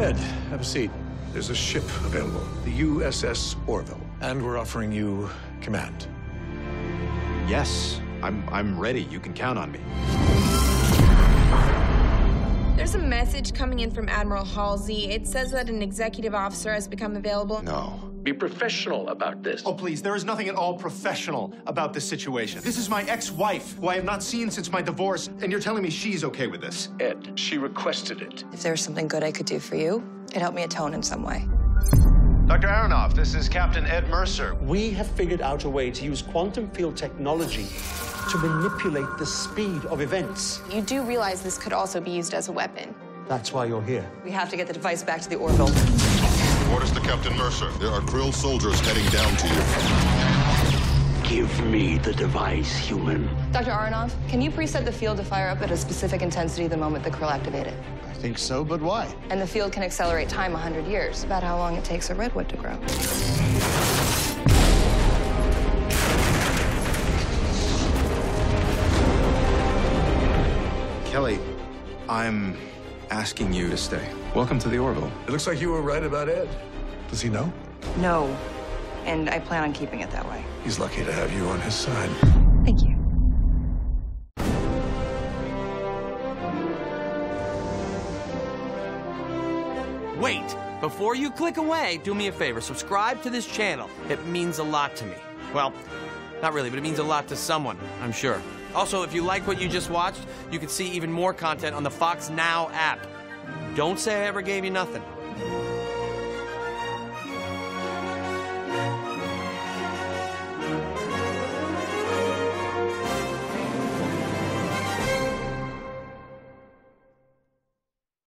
Ed, have a seat. There's a ship available, the USS Orville. And we're offering you command. Yes, I'm, I'm ready. You can count on me. There's a message coming in from Admiral Halsey. It says that an executive officer has become available. No. Be professional about this. Oh, please, there is nothing at all professional about this situation. This is my ex-wife, who I have not seen since my divorce, and you're telling me she's okay with this. Ed, she requested it. If there was something good I could do for you, it helped me atone in some way. Dr. Aronov, this is Captain Ed Mercer. We have figured out a way to use quantum field technology to manipulate the speed of events. You do realize this could also be used as a weapon. That's why you're here. We have to get the device back to the Orville. Orders to Captain Mercer. There are Krill soldiers heading down to you. Give me the device, human. Dr. Aronov, can you preset the field to fire up at a specific intensity the moment the Krill activate it? I think so, but why? And the field can accelerate time 100 years, about how long it takes a redwood to grow. Kelly, I'm asking you to stay. Welcome to the Orville. It looks like you were right about Ed. Does he know? No. And I plan on keeping it that way. He's lucky to have you on his side. Thank you. Wait! Before you click away, do me a favor. Subscribe to this channel. It means a lot to me. Well, not really, but it means a lot to someone, I'm sure. Also, if you like what you just watched, you can see even more content on the Fox Now app. Don't say I ever gave you nothing.